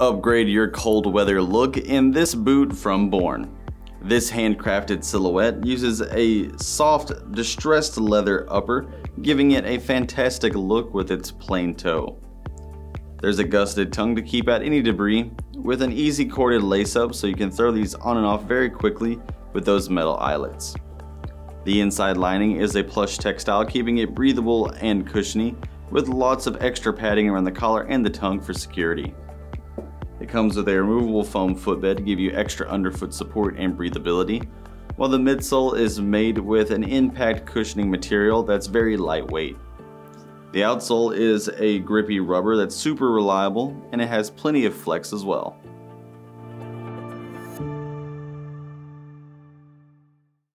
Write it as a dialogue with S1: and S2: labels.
S1: Upgrade your cold weather look in this boot from Born. This handcrafted silhouette uses a soft, distressed leather upper, giving it a fantastic look with its plain toe. There's a gusseted tongue to keep out any debris, with an easy corded lace up so you can throw these on and off very quickly with those metal eyelets. The inside lining is a plush textile keeping it breathable and cushiony, with lots of extra padding around the collar and the tongue for security. It comes with a removable foam footbed to give you extra underfoot support and breathability, while the midsole is made with an impact cushioning material that's very lightweight. The outsole is a grippy rubber that's super reliable and it has plenty of flex as well.